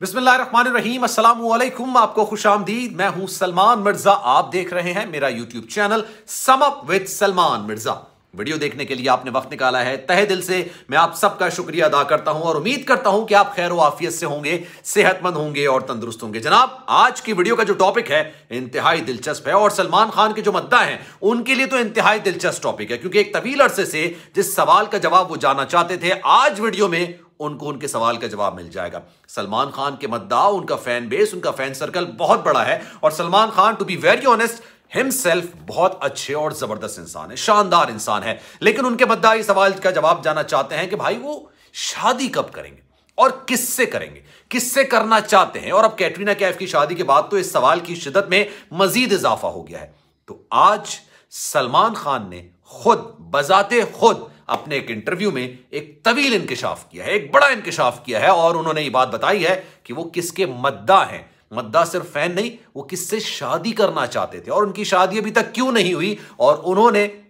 बिस्मिल्लाहिर्रहमानिर्रहीम। अस्सलाम वालेकुम आपको खुश आमदीद। मैं हूँ सलमान मिर्ज़ा। आप देख रहे हैं मेरा YouTube channel sum up with Salman Mirza. Video देखने के लिए आपने वक्त निकाला है। तहे दिल से मैं आप सबका शुक्रिया अदा करता हूँ और उम्मीद करता हूँ कि आप खैर वाफियत से होंगे, सेहतमंद होंगे और तंदुरुस्त होंगे। जनाब, आज की वीडियो का जो टॉपिक है, इंतहाई दिलचस्प है और सलमान खान के जो मद्दा हैं, उनके लिए तो इंतहाई दिलचस्प टॉपिक है, क्योंकि एक तवील अरसे से जिस सवाल का जवाब वो जाना चाहते थे, आज वीडियो में उनको उनके सवाल का जवाब मिल जाएगा। सलमान खान के मद्दा उनका फ़ैन बेस उनका फ़ैन सर्कल बहुत बड़ा है और Salman Khan to be very honest himself बहुत अच्छे और ज़बरदस्त इंसान है, शानदार इंसान है। लेकिन उनके मद्दा इस सवाल का जवाब जाना चाहते हैं कि भाई वो शादी कब करेंगे और किससे करेंगे? किससे करना चाहते हैं? और अब कैटरीना कैफ की शादी के बाद तो इस सवाल की शिदत में मजीद इजाफा हो गया है। तो आज सलमान खान ने खुद, बजाते खुद अपने एक इंटरव्यू में एक तवील इंकशाफ किया है, एक बड़ा इंकशाफ किया है और उन्होंने ये बात बताई है कि वो किसके मद्दा हैं। मद्दा सिर्फ़ फ़ैन नहीं, वो किससे शादी करना चाहते थे? और उनकी शादी अभी तक क्यों नहीं हुई? और उन्होंने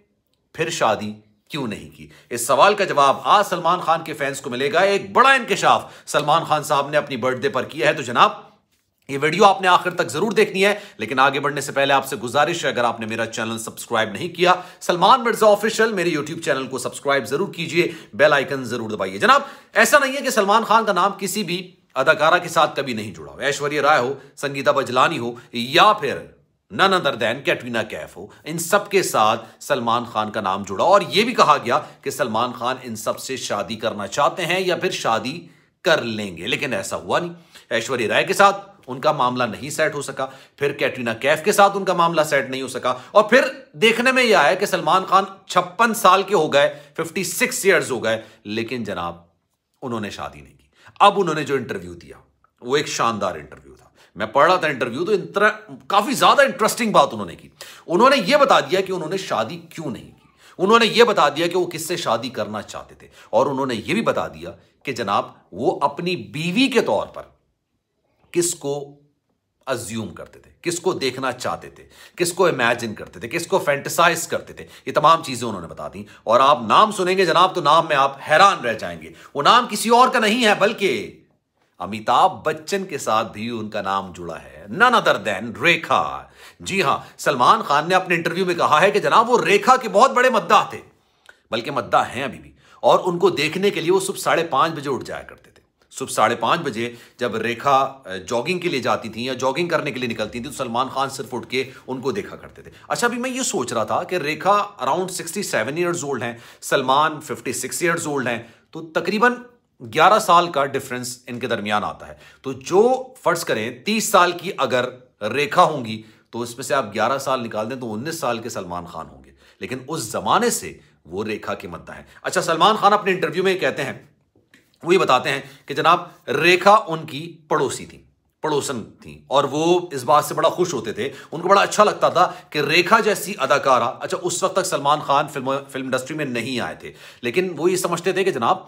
फिर शादी क्यों नहीं की? इस सवाल का जवाब आज सलमान खान के फैंस को मिलेगा। एक बड़ा इंकशाफ। सलमान खान साहब ने अपनी बर्थडे पर किया है। तो जनाब ये वीडियो आपने आखिर तक ज़रूर देखनी है, लेकिन आगे बढ़ने से पहले आपसे गुजारिश है, अगर आपने मेरा चैनल सब्सक्राइब नहीं किया, सलमान मिर्ज़ा ऑफिशियल मेरे यूट्यूब चैनल को सब्सक्राइब ज़रूर कीजिए, बेल आइकन ज़रूर दबाइए। जनाब, ऐसा नहीं है कि सलमान खान का नाम किसी भी अदाकारा के साथ कभी नहीं जुड़ा हो। ऐश्वर्या राय हो, संगीता बजलानी हो, या फिर none other than Katrina Kaif हो, इन सब के साथ सलमान खान का नाम जुड़ा। और यह भी कहा गया कि सलमान खान इन सबसे शादी करना चाहते हैं या फिर शादी कर लेंगे, लेकिन ऐसा हुआ नहीं। ऐश्वर्या राय के साथ उनका मामला नहीं सेट हो सका, फिर कैटरीना कैफ के साथ उनका मामला सेट नहीं हो सका, और फिर देखने में यह आया कि सलमान खान छप्पन साल के हो गए फिफ्टी सिक्स ईयर्स हो गए, लेकिन जनाब, उन्होंने शादी नहीं की। अब उन्होंने जो इंटरव्यू दिया, वो एक शानदार इंटरव्यू था। मैं पढ़ रहा था इंटरव्यू तो काफ़ी ज़्यादा इंटरेस्टिंग बात उन्होंने की। उन्होंने ये बता दिया कि उन्होंने शादी क्यों नहीं की। उन्होंने ये बता दिया कि वो किससे शादी करना चाहते थे, और उन्होंने ये भी बता दिया कि जनाब, वो अपनी बीवी के तौर पर किसको अज्यूम करते थे? किसको देखना चाहते थे? किसको इमेजिन करते थे? किसको फैंटिसाइज करते थे? ये तमाम चीज़ें उन्होंने बता दी। और आप नाम सुनेंगे, जनाब तो नाम में आप हैरान रह जाएँगे। वो नाम किसी और का नहीं है, बल्कि अमिताभ बच्चन के साथ भी उनका नाम जुड़ा है। नन अदर देन रेखा जी हाँ, सलमान खान ने अपने इंटरव्यू में कहा है कि, जनाब, वो रेखा के बहुत बड़े मद्दा थे। बल्कि मद्दा हैं अभी भी। और उनको देखने के लिए वो सुबह साढ़े पाँच बजे उठ जाया करते सुबह साढ़े पाँच बजे जब रेखा जॉगिंग के लिए जाती थी या जॉगिंग करने के लिए निकलती थी तो सलमान खान सिर्फ़ उठ के उनको देखा करते थे। अच्छा अभी मैं ये सोच रहा था कि Rekha around sixty seven years old हैं, Salman fifty six years old हैं तो तकरीबन ग्यारह साल का डिफरेंस इनके दरमियान आता है। तो जो फ़र्ज़ करें, तीस साल की अगर रेखा होंगी तो इसमें से आप ग्यारह साल निकाल दें तो उन्नीस साल के सलमान खान होंगे। लेकिन उस जमाने से वो रेखा के मद्दा है अच्छा सलमान खान अपने इंटरव्यू में कहते हैं वो ये बताते हैं कि जनाब, रेखा उनकी पड़ोसी थी, पड़ोसन थी, और वो इस बात से बड़ा खुश होते थे। उनको बड़ा अच्छा लगता था कि रेखा जैसी अदाकारा अच्छा उस वक्त तक Salman Khan film film industry में नहीं आए थे। लेकिन वो ये समझते थे कि जनाब,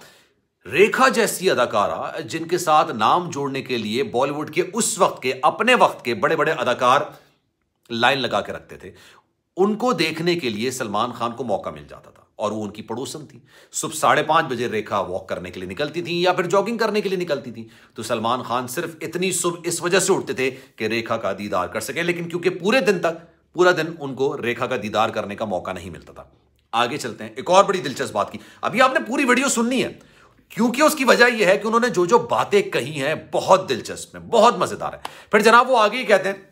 रेखा जैसी अदाकारा, जिनके साथ नाम जोड़ने के लिए बॉलीवुड के उस वक्त के, अपने वक्त के बड़े बड़े अदाकार लाइन लगा के रखते थे, उनको देखने के लिए सलमान खान को मौका मिल जाता था। और वो उनकी पड़ोसन थी। सुबह साढ़े पाँच बजे रेखा वॉक करने के लिए निकलती थी या फिर जॉगिंग करने के लिए निकलती थी। तो सलमान खान सिर्फ़ इतनी सुबह इस वजह से उठते थे कि रेखा का दीदार कर सके, लेकिन क्योंकि पूरे दिन तक, पूरा दिन उनको रेखा का दीदार करने का मौका नहीं मिलता था। आगे चलते हैं, एक और बड़ी दिलचस्प बात की। अभी आपने पूरी वीडियो सुननी है, क्योंकि उसकी वजह यह है कि उन्होंने जो जो बातें कही हैं, बहुत दिलचस्प है, बहुत मज़ेदार है। फिर जनाब वो आगे ही कहते हैं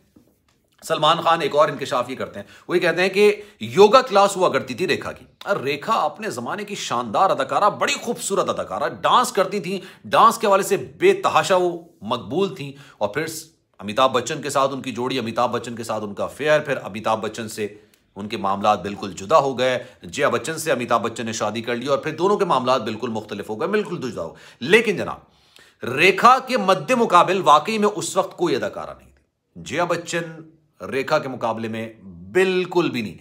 सलमान खान एक और इंकशाफ ये करते हैं। वो ये कहते हैं कि योगा क्लास हुआ करती थी रेखा की। और रेखा, अपने ज़माने की शानदार अदाकारा, बड़ी खूबसूरत अदाकारा, डांस करती थी। डांस के हवाले से बेतहाशा वो मकबूल थी। और फिर अमिताभ बच्चन के साथ उनकी जोड़ी, अमिताभ बच्चन के साथ उनका फेयर फिर अमिताभ बच्चन से उनके मामला बिल्कुल जुदा हो गए। जया बच्चन से अमिताभ बच्चन ने शादी कर ली और फिर दोनों के मामला बिल्कुल मुख्तलिफ़ हो गए, बिल्कुल जुदा हो। लेकिन जनाब, रेखा के मद्दे मुकाबले वाकई में उस वक्त कोई अदाकारा नहीं थी। जया बच्चन रेखा के मुकाबले में बिल्कुल भी नहीं।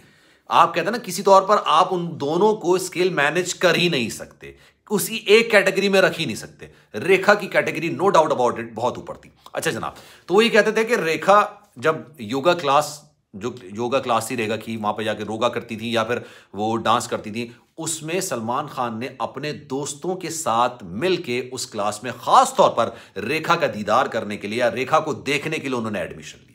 आप कहते हैं ना, किसी तौर पर आप उन दोनों को स्केल मैनेज कर ही नहीं सकते। उसी एक कैटेगरी में रख ही नहीं सकते। रेखा की category no doubt about it बहुत ऊपर थी। अच्छा जनाब तो वही कहते थे कि रेखा जब योगा क्लास, जो योगा क्लास ही रहेगा कि वहाँ पर जाकर रोगा करती थी या फिर वो डांस करती थी, उसमें सलमान खान ने अपने दोस्तों के साथ मिलके उस क्लास में खास तौर पर रेखा का दीदार करने के लिए या रेखा को देखने के लिए उन्होंने एडमिशन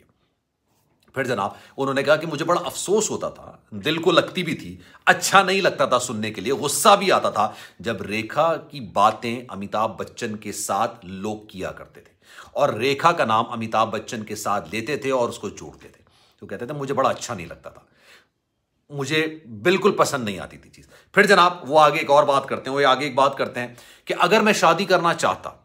फिर जनाब, उन्होंने कहा कि मुझे बड़ा अफसोस होता था, दिल को लगती भी थी अच्छा नहीं लगता था सुनने के लिए, गुस्सा भी आता था, जब रेखा की बातें अमिताभ बच्चन के साथ लोग किया करते थे। और रेखा का नाम अमिताभ बच्चन के साथ लेते थे और उसको जोड़ते थे। तो कहते थे, मुझे बड़ा अच्छा नहीं लगता था। मुझे बिल्कुल पसंद नहीं आती थी चीज़। फिर जनाब, वो आगे एक और बात करते हैं, वो आगे एक बात करते हैं कि अगर मैं शादी करना चाहता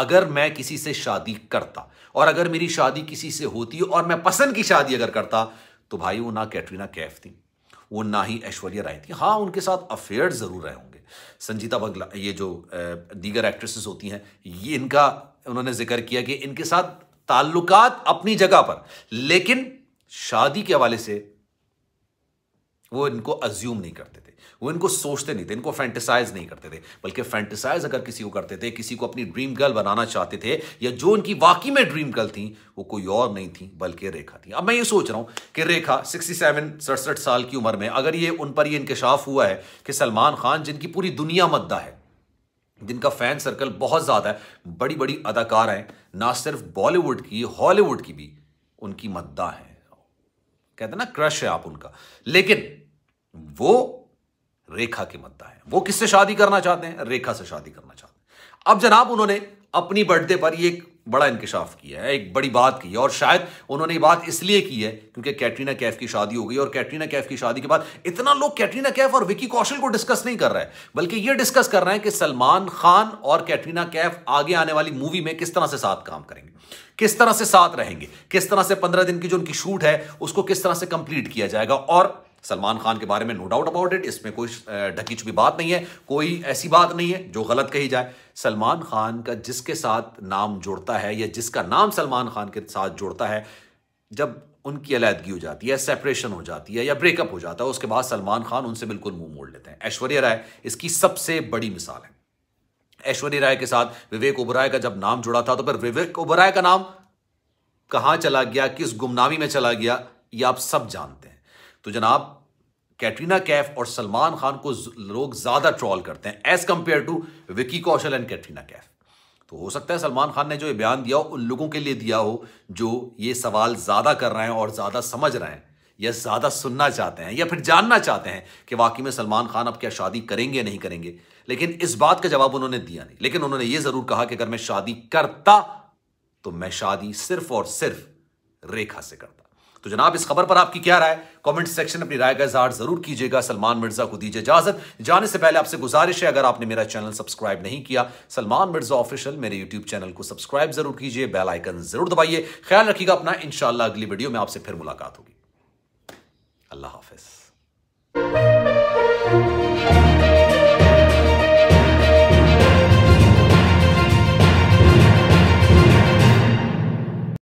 अगर मैं किसी से शादी करता और अगर मेरी शादी किसी से होती और मैं पसंद की शादी अगर करता तो भाई वो ना कैटरीना कैफ थी, वो ना ही ऐश्वर्या राय थी। हाँ उनके साथ अफेयर ज़रूर रहे होंगे। संजीता बगला, ये जो दीगर एक्ट्रेसेस होती हैं, ये इनका, उन्होंने ज़िक्र किया कि इनके साथ ताल्लुकात अपनी जगह पर, लेकिन शादी के हवाले से वो इनको अज्यूम नहीं करते थे। वो इनको सोचते नहीं थे, इनको फैंटिसाइज नहीं करते थे। बल्कि फैंटिसाइज अगर किसी को करते थे, किसी को अपनी ड्रीम गर्ल बनाना चाहते थे, या जो इनकी वाकई में ड्रीम गर्ल थी, वो कोई और नहीं थी, बल्कि रेखा थी। अब मैं ये सोच रहा हूँ कि रेखा सिक्सटी सेवन सड़सठ साल की उम्र में, अगर ये उन पर ये इंकशाफ हुआ है कि सलमान खान, जिनकी पूरी दुनिया मद्दा है, जिनका फ़ैन सर्कल बहुत ज़्यादा है बड़ी बड़ी अदाकार हैं, ना सिर्फ़ बॉलीवुड की हॉलीवुड की भी उनकी मद्दा है। कहते ना क्रश है आप उनका। लेकिन वो रेखा के मद्दा है। वो किससे शादी करना चाहते हैं? रेखा से शादी करना चाहते हैं। अब जनाब, उन्होंने अपनी बर्थडे पर ये एक बड़ा इंकशाफ किया है, एक बड़ी बात की है, और शायद उन्होंने ये बात इसलिए की है क्योंकि कैटरीना कैफ की शादी हो गई और कैटरीना कैफ की शादी के बाद इतना लोग कैटरीना कैफ और विकी कौशल को डिस्कस नहीं कर रहे हैं, बल्कि ये डिस्कस कर रहे हैं कि सलमान खान और कैटरीना कैफ आगे आने वाली मूवी में किस तरह से साथ काम करेंगे, किस तरह से साथ रहेंगे, किस तरह से पंद्रह दिन की जो उनकी शूट है, उसको किस तरह से कंप्लीट किया जाएगा, और सलमान खान के बारे में नो डाउट अबाउट इट इसमें कोई ढकी छुपी बात नहीं है, कोई ऐसी बात नहीं है जो गलत कही जाए। सलमान खान का जिसके साथ नाम जुड़ता है या जिसका नाम सलमान खान के साथ जुड़ता है, जब उनकी अलीहदगी हो जाती है सेपरेशन हो जाती है या ब्रेकअप हो जाता है, उसके बाद सलमान खान उनसे बिल्कुल मुँह मोड़ लेते हैं। ऐश्वर्या राय इसकी सबसे बड़ी मिसाल है। ऐश्वर्या राय के साथ विवेक ओबराय का जब नाम जुड़ा था तो फिर विवेक ओबराय का नाम कहाँ चला गया, किस गुमनामी में चला गया, ये आप सब जानते हैं। तो जनाब, कैटरीना कैफ और सलमान खान को लोग ज़्यादा ट्रॉल करते हैं as compare to Vicky Kaushal and Katrina Kaif. तो हो सकता है सलमान खान ने जो ये बयान दिया हो, उन लोगों के लिए दिया हो, जो ये सवाल ज़्यादा कर रहे हैं और ज़्यादा समझ रहे हैं, या ज़्यादा सुनना चाहते हैं, या फिर जानना चाहते हैं कि वाकई में सलमान खान अब क्या शादी करेंगे या नहीं करेंगे। लेकिन इस बात का जवाब उन्होंने दिया नहीं। लेकिन उन्होंने ये ज़रूर कहा कि अगर मैं शादी करता तो मैं शादी सिर्फ़ और सिर्फ़ रेखा से करता। तो जनाब, इस खबर पर आपकी क्या राय? कमेंट सेक्शन में अपनी राय का इजहार ज़रूर कीजिएगा। सलमान मिर्ज़ा को दीजिए इजाज़त। जाने से पहले आपसे गुजारिश है, अगर आपने मेरा चैनल सब्सक्राइब नहीं किया, सलमान मिर्ज़ा ऑफिशियल मेरे यूट्यूब चैनल को सब्सक्राइब ज़रूर कीजिए, बेल आइकन ज़रूर दबाइए। ख्याल रखिएगा अपना इंशाला अगली वीडियो में आपसे फिर मुलाकात होगी। अल्लाह हाफिज।